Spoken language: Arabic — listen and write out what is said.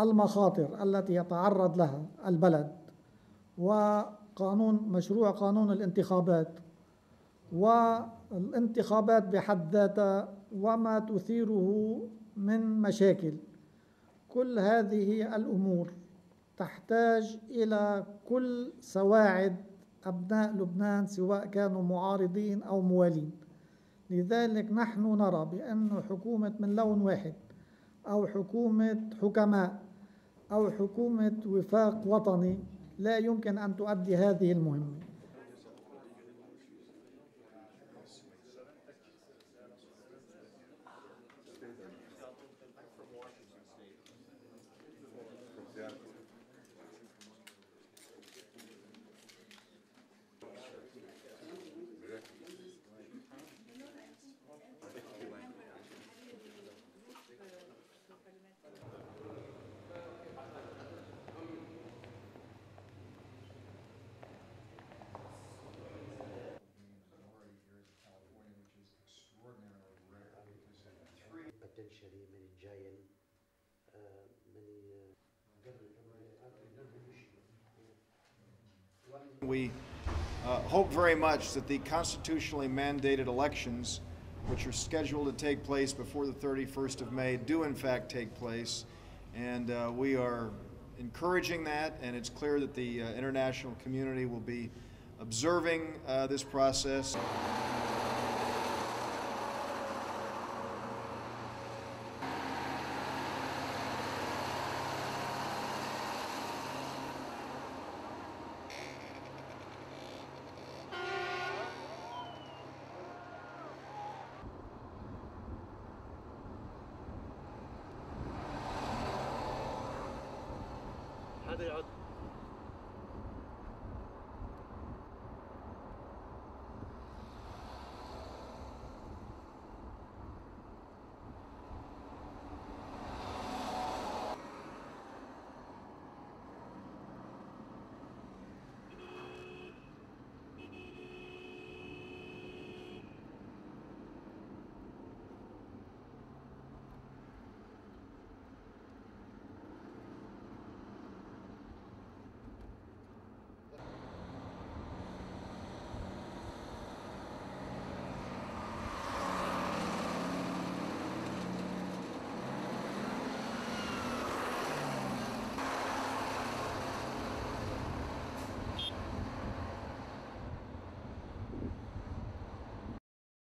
المخاطر التي يتعرض لها البلد وقانون مشروع قانون الانتخابات والانتخابات بحد ذاتها وما تثيره من مشاكل. كل هذه الأمور تحتاج إلى كل سواعد أبناء لبنان سواء كانوا معارضين أو موالين. لذلك نحن نرى بأن حكومة من لون واحد أو حكومة حكماء أو حكومة وفاق وطني لا يمكن أن تؤدي هذه المهمة. potentially We uh, hope very much that the constitutionally mandated elections, which are scheduled to take place before the 31st of May, do in fact take place. And uh, we are encouraging that, and it's clear that the uh, international community will be observing uh, this process. هذا يعد